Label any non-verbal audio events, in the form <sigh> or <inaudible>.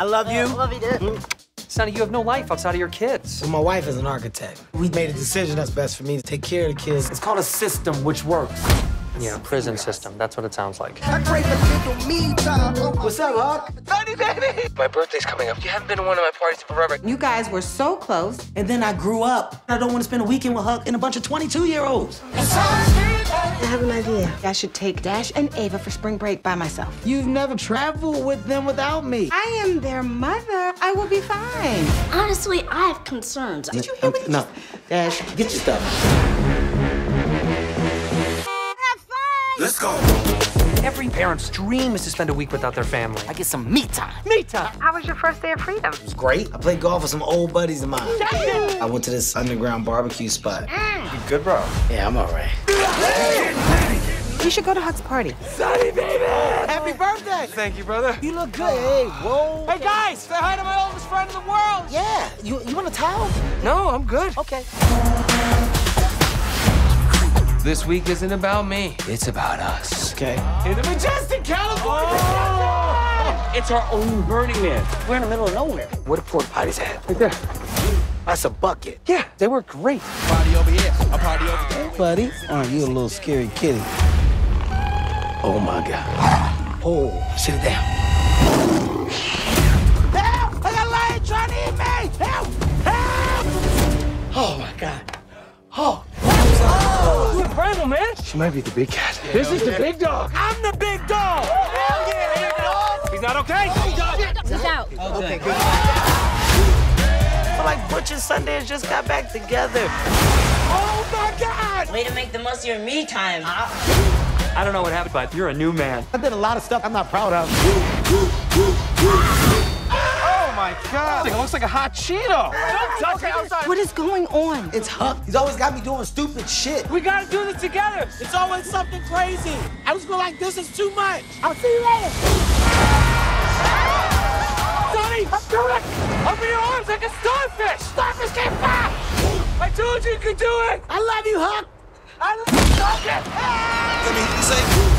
I love you. Love you, dude. Mm. Sonny, you have no life outside of your kids. Well, my wife is an architect. We made a decision that's best for me to take care of the kids. It's called a system which works. Yeah, prison system. That's what it sounds like. What's up, Huck? <laughs> My birthday's coming up. You haven't been to one of my parties forever. You guys were so close. And then I grew up. I don't want to spend a weekend with Huck and a bunch of 22 year olds. I have an idea. I should take Dash and Ava for spring break by myself. You've never traveled with them without me. I am their mother. I will be fine. Honestly, I have concerns. Did you hear what he No, Dash, get your stuff. Have fun. Let's go. Every parent's dream is to spend a week without their family. I get some me time. Me time. How was your first day of freedom? It was great. I played golf with some old buddies of mine. I went to this underground barbecue spot. Mm. You good, bro? Yeah, I'm all right. You should go to Huck's party. Sonny, baby! Happy birthday! Thank you, brother. You look good. Hey, whoa. Hey, guys, say hi to my oldest friend in the world. Yeah, you, you want a towel? No, I'm good. Okay. This week isn't about me. It's about us. Okay. In the majestic California. Oh! It's our own Burning Man. We're in the middle of nowhere. Where the porta potties at? Right there. That's a bucket. Yeah, they were great. Party over here. A party over there. Hey, buddy. Aren't you a little scary kitty? Oh, my God. Oh, sit it down. She might be the big cat. This is the big dog. I'm the big dog! Hell yeah, big dog. He's not okay. He's out. Okay, good. I feel like Butch and Sundance just got back together. Oh, my God! Way to make the most of your me time. Ah. I don't know what happened, but you're a new man. I did a lot of stuff I'm not proud of. Oh my God! It looks like a hot Cheeto. Don't touch it. I'm sorry. What is going on? It's Huck. He's always got me doing stupid shit. We gotta do this together. It's always something crazy. I just feel like this is too much. I'll see you later. Sonny, do it. Open your arms like a starfish. Starfish came back. I told you you could do it. I love you, Huck. I love you. Let me say.